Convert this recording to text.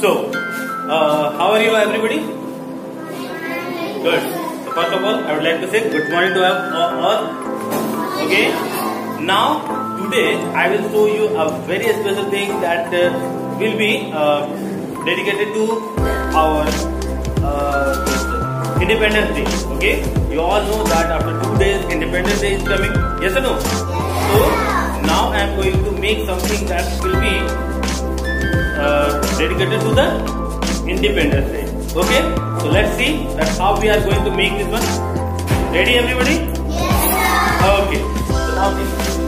So, uh, how are you, everybody? Good. So first of all, I would like to say good morning to all. Okay. Now, today I will show you a very special thing that uh, will be uh, dedicated to our uh, Independence Day. Okay. You all know that after two days Independence Day is coming. Yes or no? So now I am going to make something that will be uh, dedicated to the Independence Day. Okay, so let's see that how we are going to make this one. Ready, everybody? Okay. So now